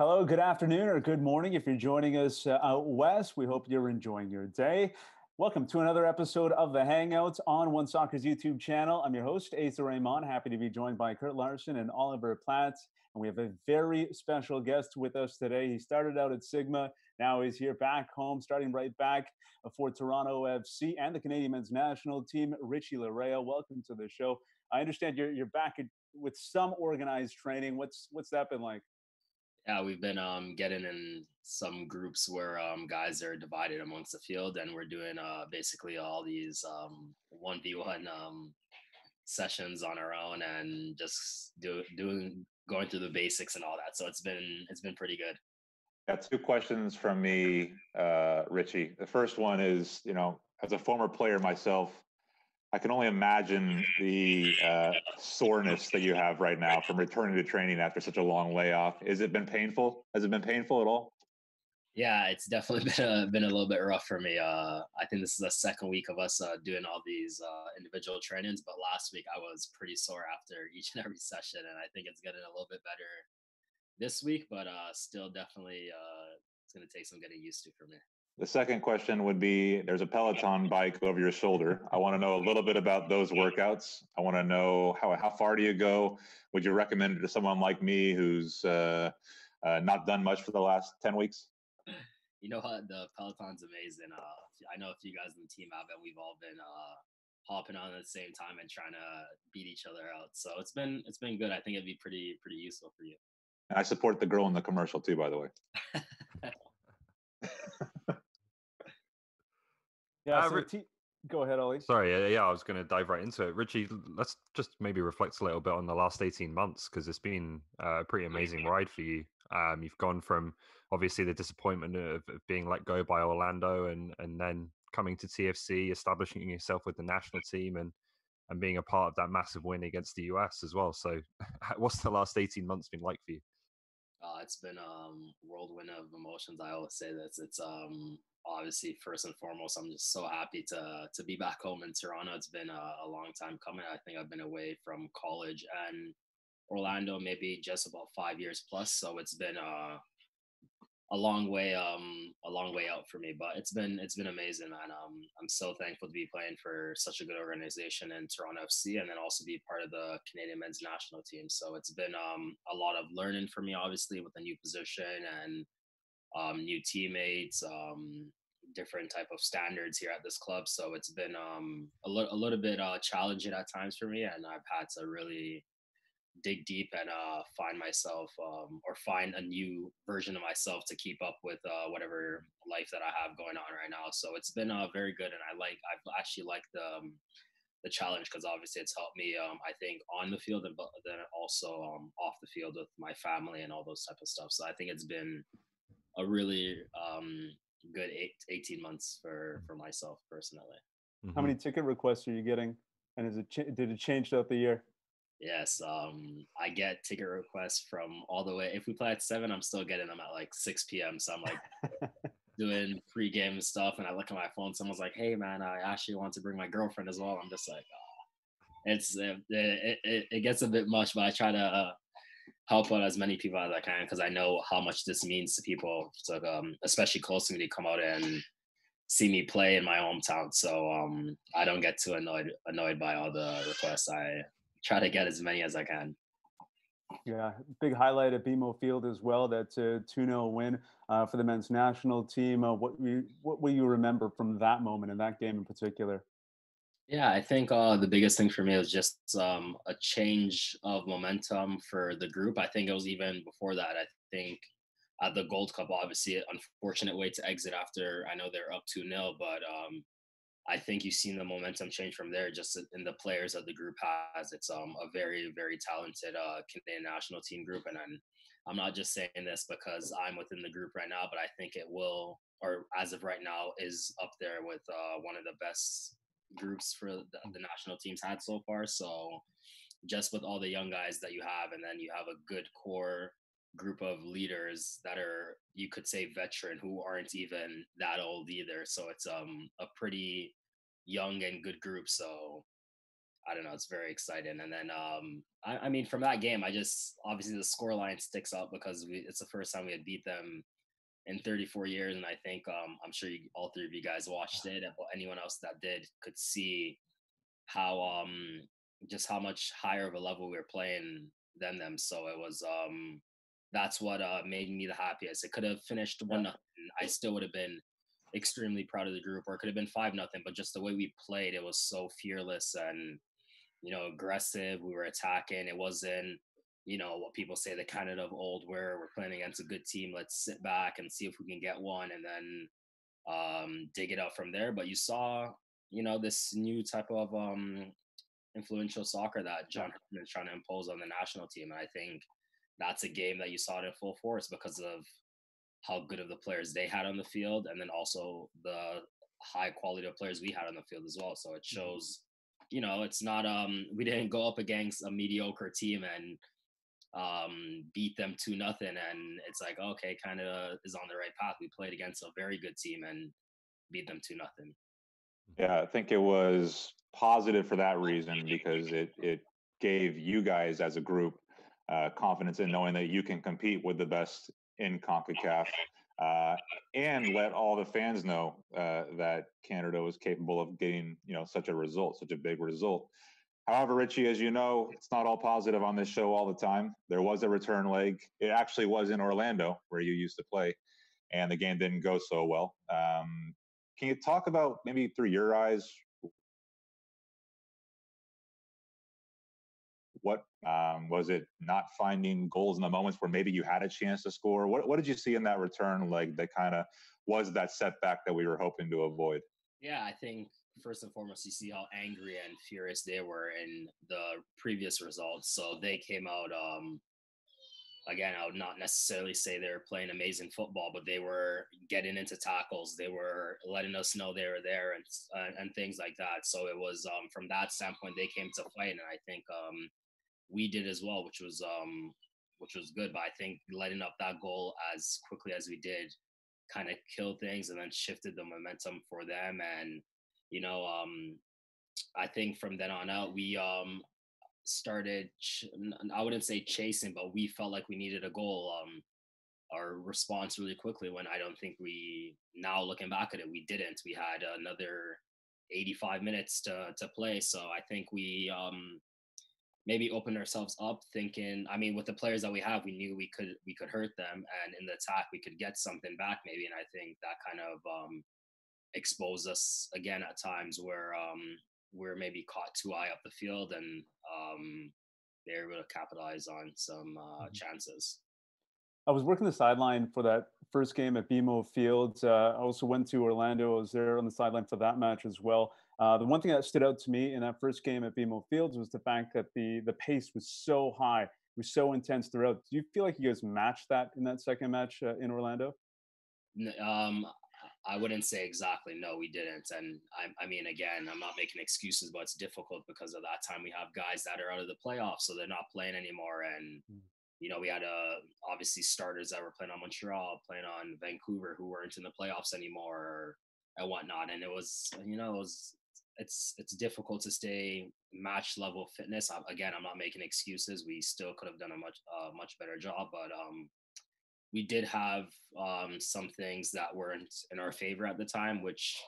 Hello, good afternoon or good morning if you're joining us uh, out west. We hope you're enjoying your day. Welcome to another episode of the Hangouts on One Soccer's YouTube channel. I'm your host, Asa Raymond. Happy to be joined by Kurt Larson and Oliver Platt. And we have a very special guest with us today. He started out at Sigma. Now he's here back home, starting right back for Toronto FC and the Canadian men's national team, Richie Laryea. Welcome to the show. I understand you're, you're back with some organized training. What's, what's that been like? Yeah, we've been um, getting in some groups where um, guys are divided amongst the field, and we're doing uh, basically all these um, one v one um, sessions on our own, and just do, doing going through the basics and all that. So it's been it's been pretty good. Got two questions from me, uh, Richie. The first one is, you know, as a former player myself, I can only imagine the uh, soreness that you have right now from returning to training after such a long layoff. Has it been painful? Has it been painful at all? Yeah, it's definitely been a, been a little bit rough for me. Uh, I think this is the second week of us uh, doing all these uh, individual trainings, but last week I was pretty sore after each and every session, and I think it's getting a little bit better this week, but uh, still definitely uh, it's going to take some getting used to for me. The second question would be there's a Peloton bike over your shoulder. I want to know a little bit about those workouts. I want to know how, how far do you go? Would you recommend it to someone like me who's uh, uh, not done much for the last 10 weeks? You know what? The Peloton's amazing. Uh, I know a few guys in the team have it. We've all been uh, hopping on at the same time and trying to beat each other out. So it's been it's been good. I think it'd be pretty pretty useful for you. I support the girl in the commercial too, by the way. Yeah. So t- go ahead, Ollie. Sorry, yeah, yeah, I was going to dive right into it. Richie, let's just maybe reflect a little bit on the last 18 months because it's been a pretty amazing ride for you. Um, you've gone from obviously the disappointment of, of, being let go by Orlando and, and then coming to TFC, establishing yourself with the national team and, and being a part of that massive win against the US as well. So, what's the last 18 months been like for you? Uh, it's been um whirlwind of emotions. I always say this. it's um obviously first and foremost i'm just so happy to to be back home in toronto it's been a, a, long time coming i think i've been away from college and orlando maybe just about five years plus so it's been a, a long way um a long way out for me but it's been it's been amazing man um i'm so thankful to be playing for such a good organization in toronto fc and then also be part of the canadian men's national team so it's been um a lot of learning for me obviously with a new position and um, new teammates, um, different type of standards here at this club. So it's been um, a, lo- a little bit uh, challenging at times for me, and I've had to really dig deep and uh, find myself um, or find a new version of myself to keep up with uh, whatever life that I have going on right now. So it's been uh, very good, and I like I've actually liked the um, the challenge because obviously it's helped me. Um, I think on the field and but then also um, off the field with my family and all those type of stuff. So I think it's been a really um, good eight, 18 months for for myself personally. Mm-hmm. How many ticket requests are you getting? And is it ch- did it change throughout the year? Yes, um, I get ticket requests from all the way. If we play at seven, I'm still getting them at like 6 p.m. So I'm like doing pre-game stuff, and I look at my phone. Someone's like, "Hey, man, I actually want to bring my girlfriend as well." I'm just like, oh. it's it, it, it, gets a bit much, but I try to uh, help out as many people as I can because I know how much this means to people, so, um, especially close to me to come out and see me play in my hometown. So um, I don't get too annoyed annoyed by all the requests. I try to get as many as I can. Yeah, big highlight at BMO Field as well. That uh, 2 0 win uh, for the men's national team. Uh, what, what will you remember from that moment in that game in particular? Yeah, I think uh, the biggest thing for me was just um, a change of momentum for the group. I think it was even before that. I think at the Gold Cup, obviously, an unfortunate way to exit after I know they're up 2 0, but um, I think you've seen the momentum change from there just in the players that the group has. It's um, a very, very talented uh, Canadian national team group. And I'm, I'm not just saying this because I'm within the group right now, but I think it will, or as of right now, is up there with uh, one of the best groups for the, the national teams had so far. So just with all the young guys that you have, and then you have a good core group of leaders that are you could say veteran who aren't even that old either. So it's um a pretty young and good group. So I don't know, it's very exciting. And then, um, I, I mean, from that game, I just obviously the score line sticks out because we, it's the first time we had beat them in 34 years, and I think um, I'm sure you, all three of you guys watched it. Anyone else that did could see how um, just how much higher of a level we were playing than them. So it was um, that's what uh, made me the happiest. It could have finished one nothing. I still would have been extremely proud of the group, or it could have been five nothing. But just the way we played, it was so fearless and you know aggressive. We were attacking. It wasn't you know what people say the Canada of old, where we're playing against a good team. Let's sit back and see if we can get one, and then um, dig it out from there. But you saw, you know, this new type of um, influential soccer that John is trying to impose on the national team, and I think that's a game that you saw it in full force because of how good of the players they had on the field, and then also the high quality of players we had on the field as well. So it mm-hmm. shows, you know, it's not um we didn't go up against a mediocre team and um beat them to nothing and it's like okay Canada is on the right path. We played against a very good team and beat them to nothing. Yeah, I think it was positive for that reason because it it gave you guys as a group uh, confidence in knowing that you can compete with the best in CONCACAF uh, and let all the fans know uh, that Canada was capable of getting, you know, such a result, such a big result. However, Richie, as you know, it's not all positive on this show all the time. There was a return leg. It actually was in Orlando, where you used to play, and the game didn't go so well. Um, can you talk about maybe through your eyes what um, was it not finding goals in the moments where maybe you had a chance to score? What, what did you see in that return Like that kind of was that setback that we were hoping to avoid? Yeah i think first and foremost you see how angry and furious they were in the previous results. So they came out um, again i would not necessarily say they were playing amazing football but they were getting into tackles they were letting us know they were there and uh, and things like that. So it was um, from that standpoint they came to fight and i think um, we did as well, which was um, which was good. But I think letting up that goal as quickly as we did kind of killed things and then shifted the momentum for them. And you know, um, I think from then on out, we um, started. Ch- I wouldn't say chasing, but we felt like we needed a goal. Um, our response really quickly when I don't think we now looking back at it, we didn't. We had another 85 minutes to to play, so I think we um, maybe open ourselves up thinking i mean with the players that we have we knew we could we could hurt them and in the attack we could get something back maybe and i think that kind of um exposed us again at times where um we're maybe caught too high up the field and um they're able to capitalize on some uh, mm-hmm. chances I was working the sideline for that first game at BMO Fields. Uh, I also went to Orlando. I was there on the sideline for that match as well. Uh, the one thing that stood out to me in that first game at BMO Fields was the fact that the the pace was so high, it was so intense throughout. Do you feel like you guys matched that in that second match uh, in Orlando? Um, I wouldn't say exactly. No, we didn't. And I, I, mean, again, I'm not making excuses, but it's difficult because of that time we have guys that are out of the playoffs, so they're not playing anymore. And mm you know, we had uh, obviously starters that were playing on Montreal, playing on Vancouver, who weren't in the playoffs anymore and whatnot. And it was, you know, it was it's it's difficult to stay match level fitness. again, I'm not making excuses. We still could have done a much uh, much better job, but um, we did have um, some things that weren't in our favor at the time, which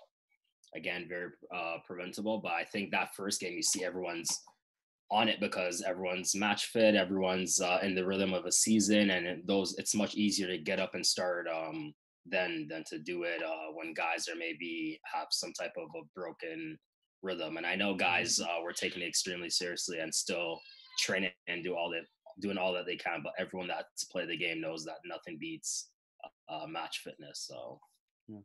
again very uh, preventable. But I think that first game, you see everyone's on it because everyone's match fit, everyone's uh, in the rhythm of a season, and those it's much easier to get up and start um, than than to do it uh, when guys are maybe have some type of a broken rhythm. And I know guys uh, were taking it extremely seriously and still training and do all that doing all that they can. But everyone that's played the game knows that nothing beats uh, match fitness. So. Yeah.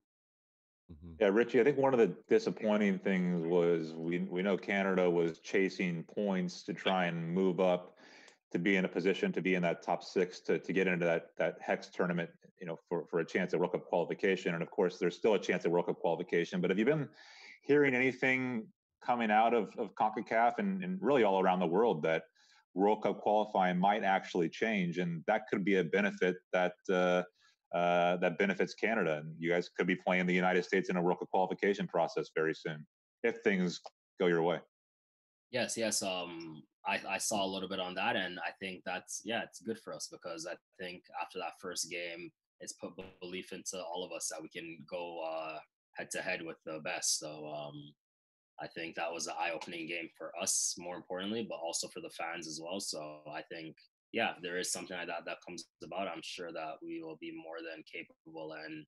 Mm-hmm. Yeah, Richie, I think one of the disappointing things was we we know Canada was chasing points to try and move up to be in a position to be in that top six to, to get into that that hex tournament, you know, for, for a chance at World Cup qualification. And of course, there's still a chance at World Cup qualification. But have you been hearing anything coming out of, of CONCACAF and, and really all around the world that World Cup qualifying might actually change? And that could be a benefit that uh, uh, that benefits Canada. And you guys could be playing the United States in a World Cup qualification process very soon if things go your way. Yes, yes. Um, I, I saw a little bit on that, and I think that's yeah, it's good for us because I think after that first game, it's put belief into all of us that we can go uh, head to head with the best. So um, I think that was an eye-opening game for us, more importantly, but also for the fans as well. So I think yeah, there is something like that that comes about. I'm sure that we will be more than capable and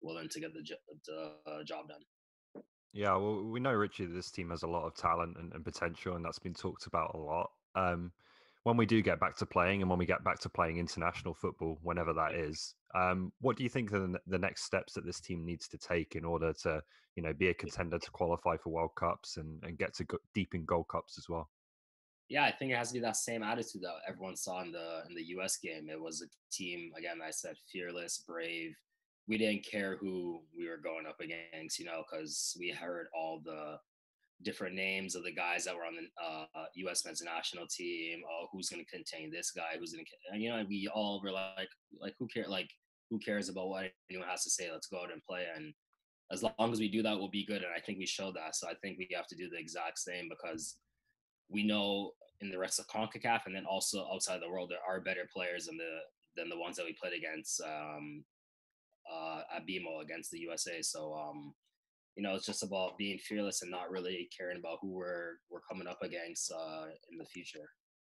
willing to get the, the job done. Yeah, well, we know Richie. This team has a lot of talent and, and potential, and that's been talked about a lot. Um, when we do get back to playing, and when we get back to playing international football, whenever that is, um, what do you think are the, the next steps that this team needs to take in order to, you know, be a contender to qualify for World Cups and, and get to go deep in Gold Cups as well? Yeah, I think it has to be that same attitude that everyone saw in the in the U.S. game. It was a team again. I said fearless, brave, we didn't care who we were going up against, you know, because we heard all the different names of the guys that were on the uh, U.S. men's national team. Oh, who's going to contain this guy? Who's going to, you know, we all were like, like who care, like who cares about what anyone has to say? Let's go out and play. And as long as we do that, we'll be good. And I think we showed that. So I think we have to do the exact same because we know in the rest of CONCACAF and then also outside the world, there are better players than the than the ones that we played against. Um, uh, at BMO against the USA. So, um, you know, it's just about being fearless and not really caring about who we're we're coming up against uh, in the future.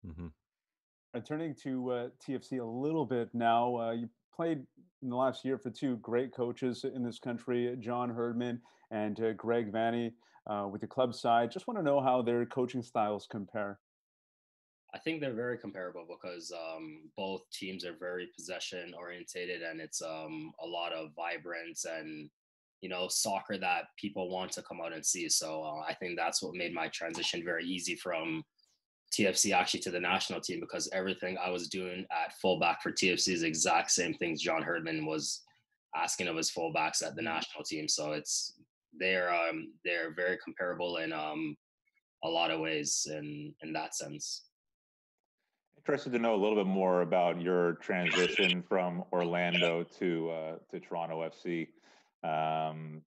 Mm-hmm. turning to uh, TFC a little bit now, uh, you played in the last year for two great coaches in this country, John Herdman and uh, Greg Vanney, uh, with the club side. Just want to know how their coaching styles compare. I think they're very comparable because um, both teams are very possession orientated and it's um, a lot of vibrance and you know soccer that people want to come out and see. So uh, I think that's what made my transition very easy from TFC actually to the national team because everything I was doing at fullback for TFC is exact same things John Herdman was asking of his fullbacks at the national team. So it's they're um, they're very comparable in um, a lot of ways in in that sense interested to know a little bit more about your transition from Orlando to uh, to Toronto FC. Um,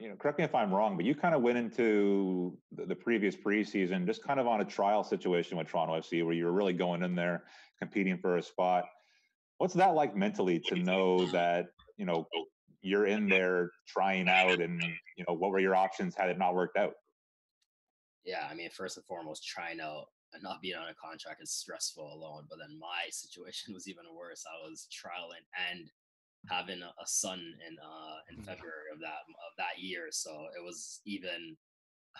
you know, correct me if I'm wrong, but you kind of went into the, the, previous preseason just kind of on a trial situation with Toronto FC, where you were really going in there competing for a spot. What's that like mentally to know that you know you're in there trying out, and you know what were your options had it not worked out? Yeah, I mean, first and foremost, trying out and not being on a contract is stressful alone. But then my situation was even worse. I was trialing and having a, a son in uh, in mm. February of that of that year, so it was even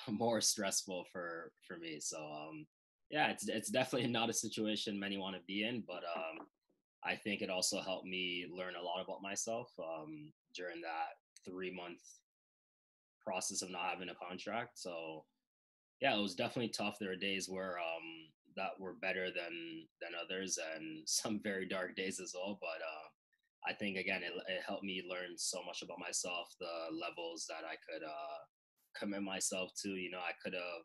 more stressful for for me. So um, yeah, it's it's definitely not a situation many want to be in, but um, I think it also helped me learn a lot about myself um, during that three month process of not having a contract. So yeah, it was definitely tough. There were days where um, that were better than than others, and some very dark days as well. But uh, I think again, it, it helped me learn so much about myself, the levels that I could uh, commit myself to. You know, I could have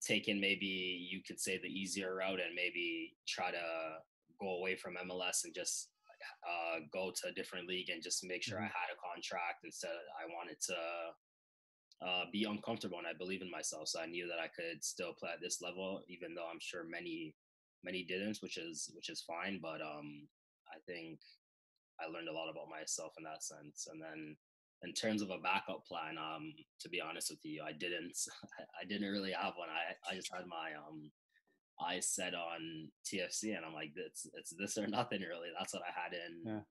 taken maybe you could say the easier route and maybe try to go away from MLS and just uh, go to a different league and just make sure mm-hmm. I had a contract instead. I wanted to uh, be uncomfortable and I believe in myself. So I knew that I could still play at this level, even though I'm sure many many didn't, which is which is fine. But um, I think I learned a lot about myself in that sense. And then in terms of a backup plan, um, to be honest with you, I didn't I didn't really have one. I I just had my um eyes set on TFC, and I'm like, it's it's this or nothing really. That's what I had in. Yeah.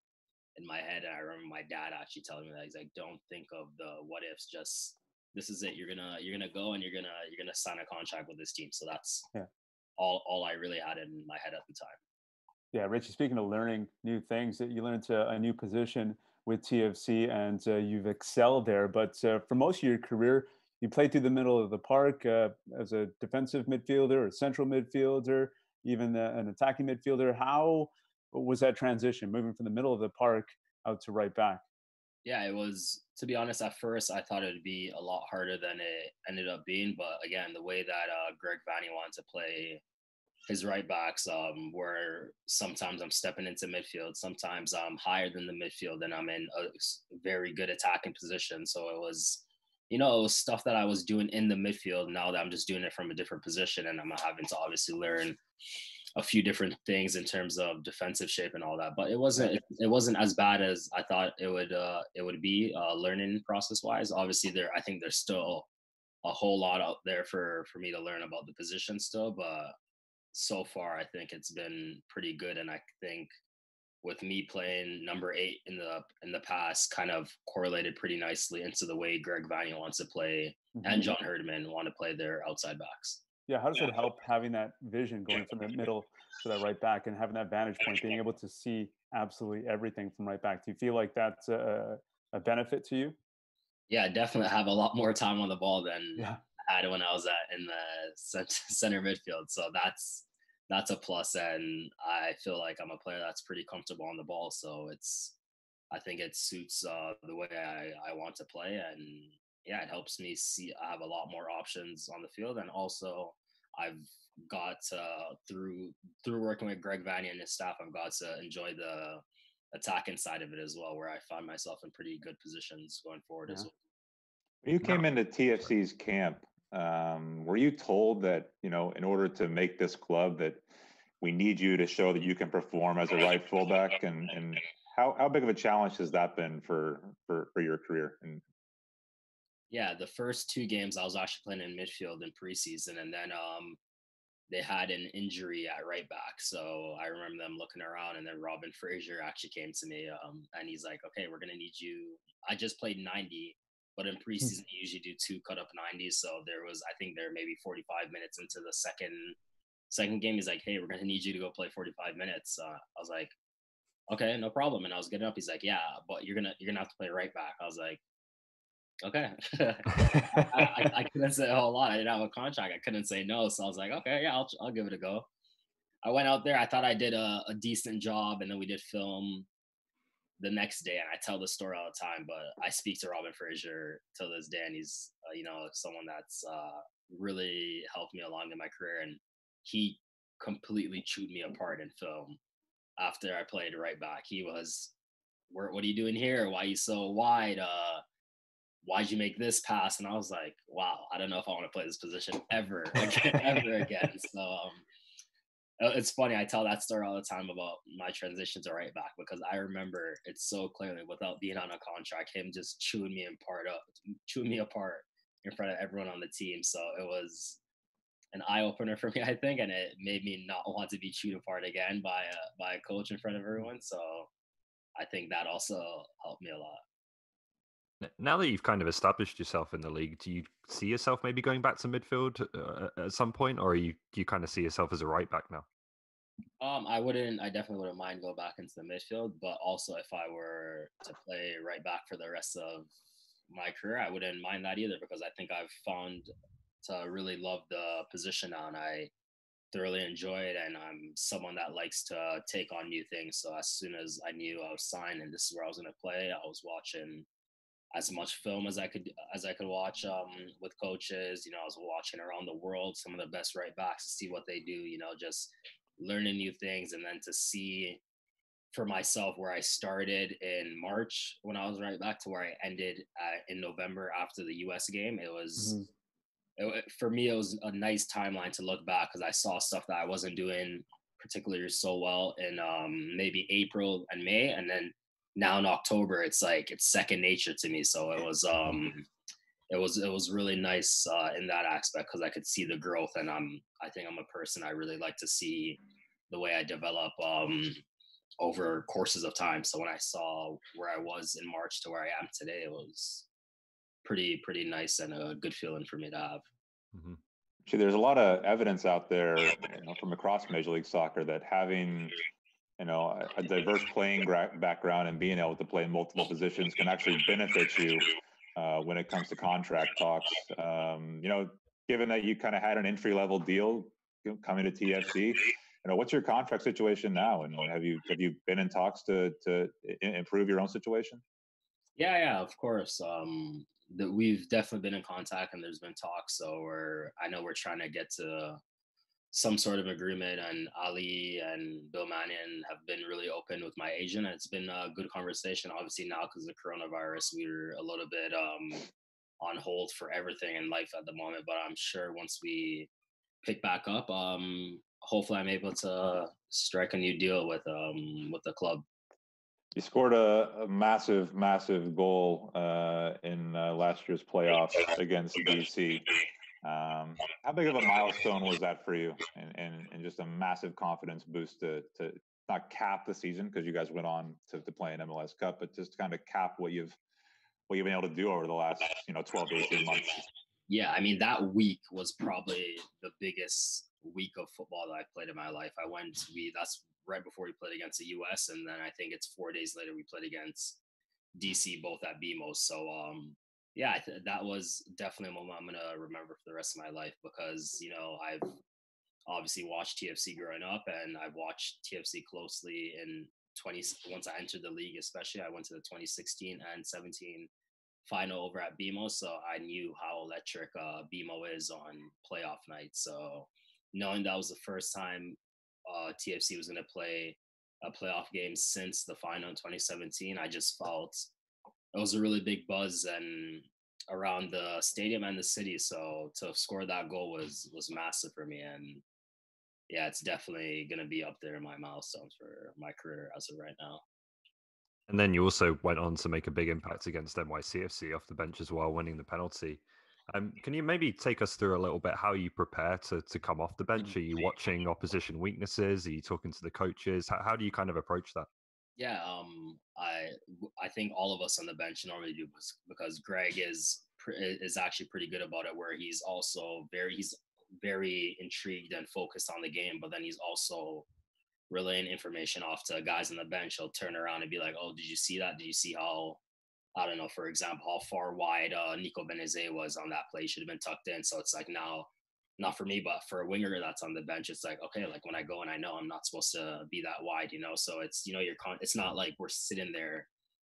In my head, and I remember my dad actually telling me that he's like, "Don't think of the what ifs, just this is it. You're gonna you're gonna go and you're gonna you're gonna sign a contract with this team. So that's yeah. all all I really had in my head at the time. Yeah, Richie. Speaking of learning new things, that you learned a, a new position with TFC and uh, you've excelled there. But uh, for most of your career, you played through the middle of the park uh, as a defensive midfielder, a central midfielder, even uh, an attacking midfielder. How was that transition moving from the middle of the park out to right back? yeah, it was to be honest. At first, I thought it'd be a lot harder than it ended up being. But again, the way that uh, Greg Vanney wanted to play his right backs, um, where sometimes I'm stepping into midfield, sometimes I'm higher than the midfield, and I'm in a very good attacking position. So it was you know, stuff that I was doing in the midfield. Now that I'm just doing it from a different position, and I'm having to obviously learn a few different things in terms of defensive shape and all that. But it wasn't it, it wasn't as bad as I thought it would uh, it would be uh, learning process wise. Obviously, there I think there's still a whole lot out there for for me to learn about the position still, but so far I think it's been pretty good, and I think with me playing number eight in the in the past kind of correlated pretty nicely into the way Greg Vanney wants to play mm-hmm. and John Herdman want to play their outside backs. Yeah, how does it help having that vision going from the middle to that right back and having that vantage point, being able to see absolutely everything from right back? Do you feel like that's a, a benefit to you? Yeah, I definitely have a lot more time on the ball than yeah. I had when I was at in the center midfield. So that's that's a plus, and I feel like I'm a player that's pretty comfortable on the ball. So it's I think it suits uh, the way I, I want to play, and yeah, it helps me see I have a lot more options on the field, and also I've got uh, through through working with Greg Vanney and his staff, I've got to enjoy the attacking side of it as well, where I find myself in pretty good positions going forward yeah. as well. You came into TFC's camp. Um, were you told that you know, in order to make this club, that we need you to show that you can perform as a right fullback, and and how how big of a challenge has that been for for for your career? And yeah, the first two games I was actually playing in midfield in preseason, and then um, they had an injury at right back. So I remember them looking around, and then Robin Fraser actually came to me, um, and he's like, "Okay, we're gonna need you." I just played 90, but in hmm. preseason you usually do two cut up 90s. So there was, I think, there maybe 45 minutes into the second second game. He's like, "Hey, we're gonna need you to go play 45 minutes." Uh, I was like, "Okay, no problem." And I was getting up. He's like, "Yeah, but you're gonna you're gonna have to play right back." I was like, okay. I, I, I, couldn't say a whole lot. I didn't have a contract. I couldn't say no. So I was like, okay, yeah, I'll, I'll give it a go. I went out there. I thought I did a, a decent job. And then we did film the next day. And I tell the story all the time, but I speak to Robin Fraser till this day. And he's, uh, you know, someone that's uh, really helped me along in my career. And he completely chewed me apart in film after I played right back. He was, what are you doing here? Why are you so wide? Uh, why'd you make this pass? And I was like, wow, I don't know if I want to play this position ever again, ever again. So um, Uh, it's funny. I tell that story all the time about my transition to right back because I remember it so clearly without being on a contract, him just chewing me apart up, chewing me apart in front of everyone on the team. So it was an eye opener for me, I think, and it made me not want to be chewed apart again by a by a coach in front of everyone. So I think that also helped me a lot. Now that you've kind of established yourself in the league, do you see yourself maybe going back to midfield uh, at some point, or you do you kind of see yourself as a right back now? Um, I wouldn't. I definitely wouldn't mind go back into the midfield, but also if I were to play right back for the rest of my career, I wouldn't mind that either because I think I've found to really love the position now, and I thoroughly enjoy it. And I'm someone that likes to take on new things. So as soon as I knew I was signed and this is where I was going to play, I was watching as much film as I could as I could watch um, with coaches. You know, I was watching around the world some of the best right backs to see what they do. You know, just learning new things and then to see for myself where I started in March when I was right back to where I ended uh, in November after the U.S. game. It was. Mm-hmm. It, for me, it was a nice timeline to look back because I saw stuff that I wasn't doing particularly so well in um, maybe April and May, and then now in October, it's like it's second nature to me. So it was um it was it was really nice uh, in that aspect because I could see the growth, and I'm I think I'm a person I really like to see the way I develop um over courses of time. So when I saw where I was in March to where I am today, it was pretty pretty nice and a good feeling for me to have. Mm-hmm. See, there's a lot of evidence out there you know, from across Major League Soccer that having you know a, diverse playing background and being able to play in multiple positions can actually benefit you uh, when it comes to contract talks. Um, you know, given that you kind of had an entry level deal coming to TFC, you know, what's your contract situation now? And have you have you been in talks to to improve your own situation? Yeah, yeah, of course. Um, that we've definitely been in contact, and there's been talks. So we're I know we're trying to get to some sort of agreement and Ali and Bill Manning have been really open with my agent and it's been a good conversation obviously now because of the coronavirus we're a little bit um on hold for everything in life at the moment. But I'm sure once we pick back up, um, hopefully I'm able to strike a new deal with um with the club. You scored a, a massive, massive goal uh, in uh, last year's playoffs against DC. Um, how big of a milestone was that for you, and, and, and just a massive confidence boost to, to not cap the season because you guys went on to, to play an MLS Cup, but just kind of cap what you've what you've been able to do over the last you know 12 to 18 months. Yeah, I mean that week was probably the biggest week of football that I played in my life. I went we that's right before we played against the US and then I think it's 4 days later we played against DC both at BMO. So um yeah, th- that was definitely a moment I'm gonna remember for the rest of my life because you know I've obviously watched TFC growing up, and I've watched TFC closely in 20 once I entered the league, especially. I went to the 2016 and 17 final over at BMO, so I knew how electric uh, BMO is on playoff night. So knowing that was the first time uh, TFC was to play a playoff game since the final in 2017, I just felt it was a really big buzz and around the stadium and the city. So to score that goal was was massive for me, and yeah, it's definitely going to be up there in my milestones for my career as of right now. And then you also went on to make a big impact against NYCFC off the bench as well, winning the penalty. Um, can you maybe take us through a little bit how you prepare to to come off the bench? Are you watching opposition weaknesses? Are you talking to the coaches? How, how do you kind of approach that? Yeah, um, I I think all of us on the bench normally do because Greg is is actually pretty good about it. Where he's also very he's very intrigued and focused on the game, but then he's also relaying information off to guys on the bench. He'll turn around and be like, "Oh, did you see that? Did you see how?" I don't know, for example, how far wide uh, Nico Benezet was on that play should have been tucked in. So it's like now, not for me, but for a winger that's on the bench, it's like okay, like when I go and I know I'm not supposed to be that wide, you know. So it's you know you're con- it's not like we're sitting there,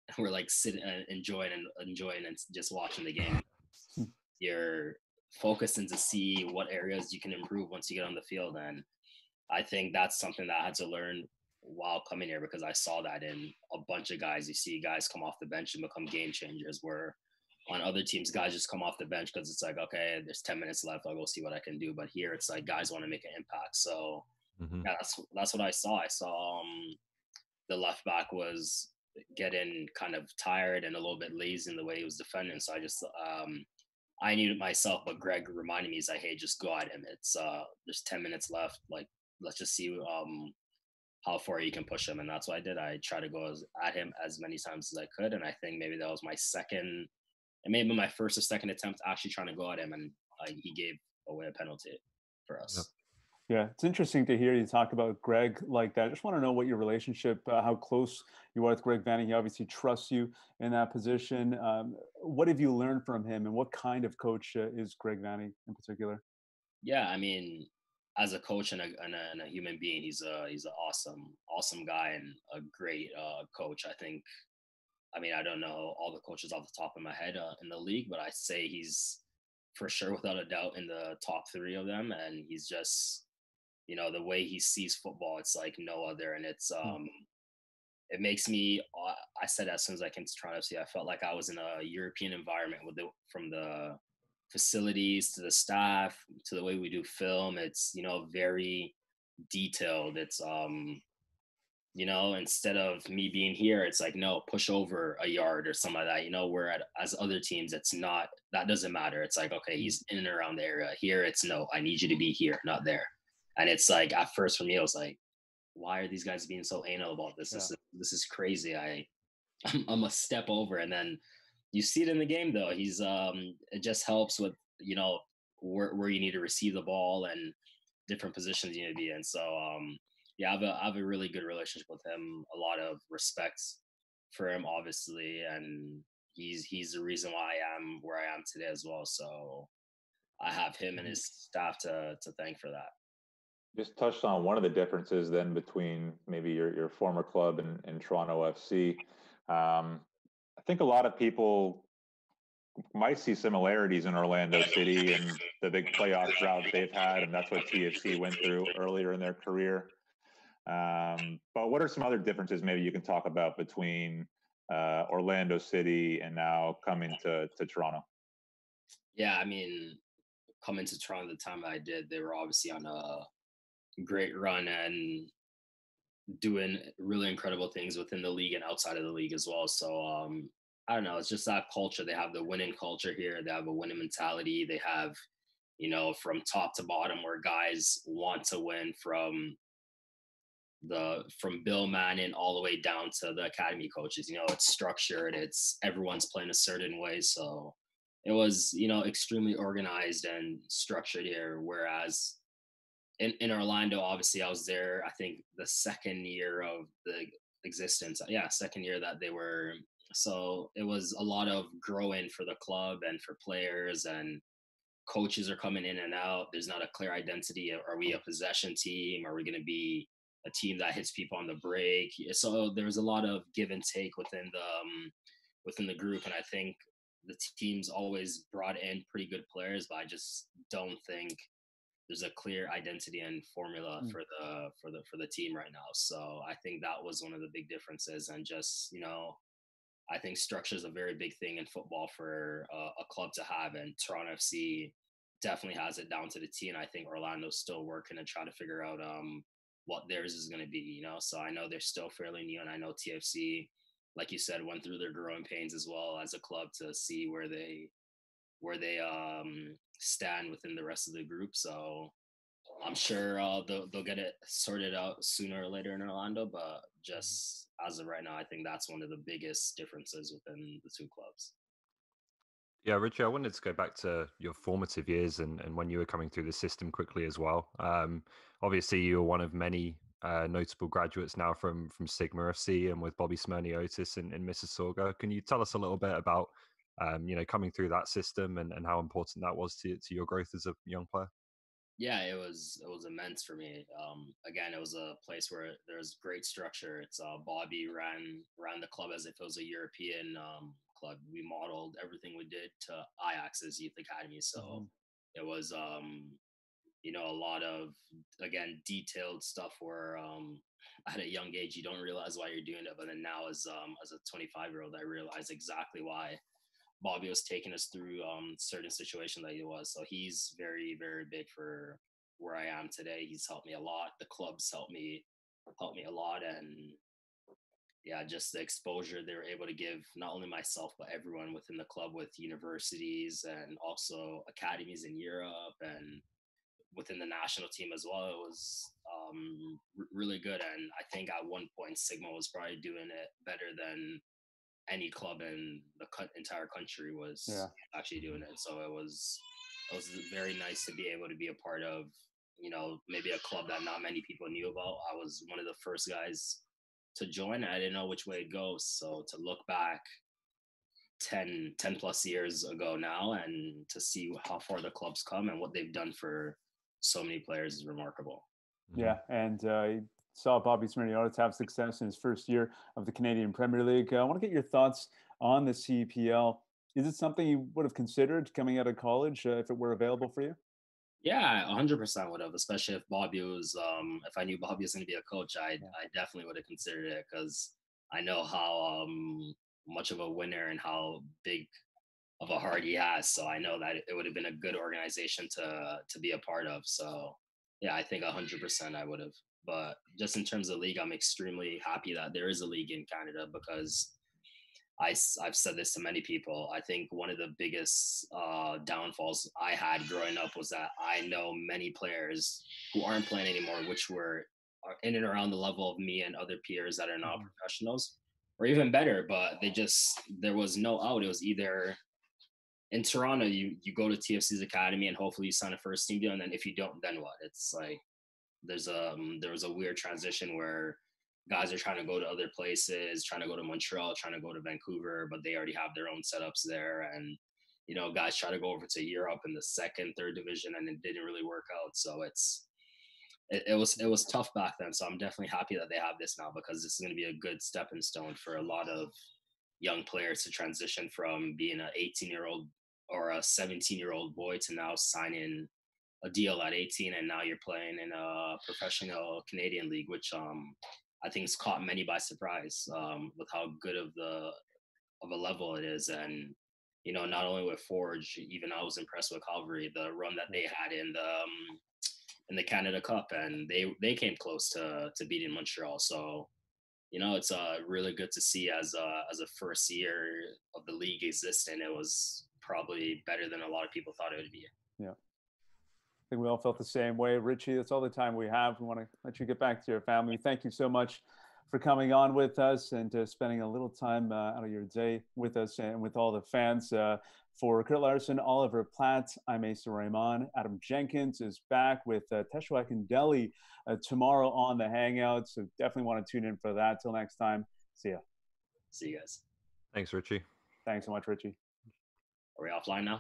and we're like sitting and enjoying and enjoying and just watching the game. You're focusing to see what areas you can improve once you get on the field. And I think that's something that I had to learn while coming here because I saw that in a bunch of guys. You see guys come off the bench and become game changers where on other teams, guys just come off the bench because it's like, okay, there's 10 minutes left. I'll go see what I can do. But here it's like guys want to make an impact. So mm-hmm. yeah, that's that's what I saw. I saw um, the left back was getting kind of tired and a little bit lazy in the way he was defending. So I just um, I knew it myself, but Greg reminded me, he's like, hey, just go at him. It's uh there's 10 minutes left. Like, let's just see um how far you can push him. And that's what I did. I tried to go as, at him as many times as I could. And I think maybe that was my second, it may have been my first or second attempt actually trying to go at him. And uh, he gave away a penalty for us. Yep. Yeah, it's interesting to hear you talk about Greg like that. I just want to know what your relationship, uh, how close you are with Greg Vanney. He obviously trusts you in that position. Um, what have you learned from him, and what kind of coach uh, is Greg Vanney in particular? Yeah, I mean, as a coach and a, and a, and a human being, he's a he's an awesome awesome guy and a great uh, coach. I think. I mean, I don't know all the coaches off the top of my head uh, in the league, but I say he's for sure, without a doubt, in the top three of them, and he's just you know the way he sees football it's like no other and it's hmm. um it makes me uh, i said as soon as i came to toronto fc i felt like i was in a european environment with the from the facilities to the staff to the way we do film it's you know very detailed it's um you know instead of me being here it's like no push over a yard or something like that you know where at, as other teams it's not that doesn't matter it's like okay he's in and around the area here it's no i need you to be here not there and it's like at first for me, I was like, why are these guys being so anal about this? Yeah. This is this is crazy. I I'm a step over. And then you see it in the game though. He's um it just helps with, you know, where where you need to receive the ball and different positions you need to be in. So um yeah, I have a I have a really good relationship with him, a lot of respect for him, obviously, and he's he's the reason why I am where I am today as well. So I have him and mm-hmm. his staff to to thank for that just touched on one of the differences then between maybe your, your former club and, and Toronto FC. Um, I think a lot of people might see similarities in Orlando City and the big playoff drought they've had, and that's what TFC went through earlier in their career. Um, but what are some other differences maybe you can talk about between uh, Orlando City and now coming to, to Toronto? Yeah, I mean, coming to Toronto the time I did, they were obviously on a great run and doing really incredible things within the league and outside of the league as well. So um, I don't know, it's just that culture. They have the winning culture here. They have a winning mentality. They have, you know, from top to bottom where guys want to win from the from Bill Manning all the way down to the academy coaches. You know, it's structured. It's everyone's playing a certain way. So it was, you know, extremely organized and structured here. Whereas in, in Orlando, obviously I was there, I think the second year of the existence. Yeah, second year that they were so it was a lot of growing for the club and for players and coaches are coming in and out. There's not a clear identity. Are we a possession team? Are we going to be a team that hits people on the break? So there was a lot of give and take within the um, within the group, and I think the teams always brought in pretty good players, but I just don't think there's a clear identity and formula mm. for the for the for the team right now. So I think that was one of the big differences, and just you know I think structure is a very big thing in football for uh, a club to have, and Toronto FC definitely has it down to the T. And I think Orlando's still working to try to figure out um, what theirs is going to be. You know, so I know they're still fairly new, and I know TFC, like you said, went through their growing pains as well as a club to see where they where they um, stand within the rest of the group. So I'm sure uh, they'll, they'll get it sorted out sooner or later in Orlando, but mm-hmm. just as of right now, I think that's one of the biggest differences within the two clubs. Yeah, Richie, I wanted to go back to your formative years and, and when you were coming through the system quickly as well. Um, obviously, you're one of many uh, notable graduates now from from Sigma FC and with Bobby Smyrniotis in, in Mississauga. Can you tell us a little bit about um, you know coming through that system and, and how important that was to to your growth as a young player? yeah it was it was immense for me um, again it was a place where there's great structure it's uh, bobby ran ran the club as if it was a european um, club we modeled everything we did to ajax's youth academy so mm-hmm. it was um, you know a lot of again detailed stuff where um, at a young age you don't realize why you're doing it but then now as um, as a 25 year old i realize exactly why Bobby was taking us through um, certain situation that he was. So he's very, very big for where I am today. He's helped me a lot. The clubs helped me helped me a lot, and yeah, just the exposure they were able to give not only myself but everyone within the club with universities and also academies in Europe and within the national team as well. It was um, r- really good, and I think at one point Sigma was probably doing it better than any club in the entire country was yeah. actually doing it. So it was it was very nice to be able to be a part of, you know, maybe a club that not many people knew about. I was one of the first guys to join. I didn't know which way it goes. So to look back 10, 10 plus years ago now and to see how far the club's come and what they've done for so many players is remarkable. Yeah, and uh, saw Bobby Smyrniotis have success in his first year of the Canadian Premier League. Uh, I want to get your thoughts on the CPL. Is it something you would have considered coming out of college uh, if it were available for you? Yeah, 100% would have, especially if Bobby was, um, if I knew Bobby was going to be a coach, I, yeah. I definitely would have considered it because I know how um, much of a winner and how big of a heart he has. So I know that it would have been a good organization to to be a part of. So yeah, I think 100% I would have. But just in terms of league, I'm extremely happy that there is a league in Canada because I, I've said this to many people. I think one of the biggest uh, downfalls I had growing up was that I know many players who aren't playing anymore, which were uh, in and around the level of me and other peers that are not mm-hmm. professionals, or even better. But they just there was no out. It was either in Toronto, you you go to TFC's academy and hopefully you sign a first team deal, and then if you don't, then what? It's like there's a um, there was a weird transition where guys are trying to go to other places, trying to go to Montreal, trying to go to Vancouver, but they already have their own setups there. And, you know, guys try to go over to Europe in the second, third division and it didn't really work out. So it's, it, it was, it was tough back then. So I'm definitely happy that they have this now because this is going to be a good stepping stone for a lot of young players to transition from being an 18 year old or a 17 year old boy to now signing a deal at 18 and now you're playing in a professional Canadian league, which um, I think has caught many by surprise um, with how good of the of a level it is. And you know, not only with Forge, even I was impressed with Calvary, the run that they had in the um, in the Canada Cup, and they they came close to to beating Montreal. So, you know, it's uh really good to see as a as a first year of the league existing. It was probably better than a lot of people thought it would be. Yeah. I think we all felt the same way. Richie, that's all the time we have. We want to let you get back to your family. Thank you so much for coming on with us and uh, spending a little time uh, out of your day with us and with all the fans. Uh, for Kurt Larson, Oliver Platt, I'm Asa Rahman. Adam Jenkins is back with uh, Tesho Akindele uh, tomorrow on the Hangout. So definitely want to tune in for that. Till next time, see ya. See you guys. Thanks, Richie. Thanks so much, Richie. Are we offline now?